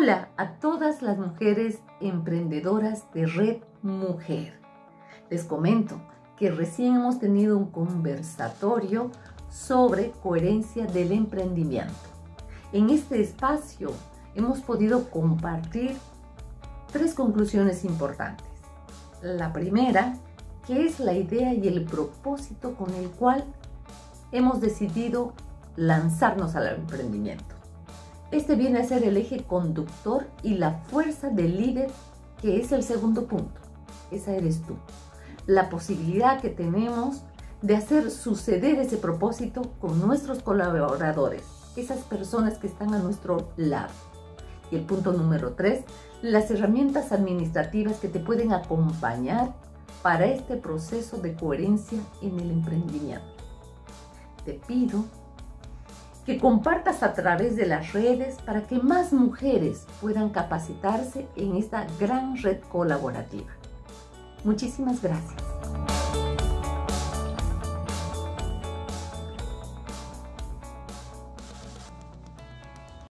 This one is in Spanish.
Hola a todas las mujeres emprendedoras de Red Mujer. Les comento que recién hemos tenido un conversatorio sobre coherencia del emprendimiento. En este espacio hemos podido compartir tres conclusiones importantes. La primera, que es la idea y el propósito con el cual hemos decidido lanzarnos al emprendimiento. Este viene a ser el eje conductor y la fuerza del líder, que es el segundo punto. Esa eres tú. La posibilidad que tenemos de hacer suceder ese propósito con nuestros colaboradores, esas personas que están a nuestro lado. Y el punto número tres, las herramientas administrativas que te pueden acompañar para este proceso de coherencia en el emprendimiento. Te pido que compartas a través de las redes para que más mujeres puedan capacitarse en esta gran red colaborativa. Muchísimas gracias.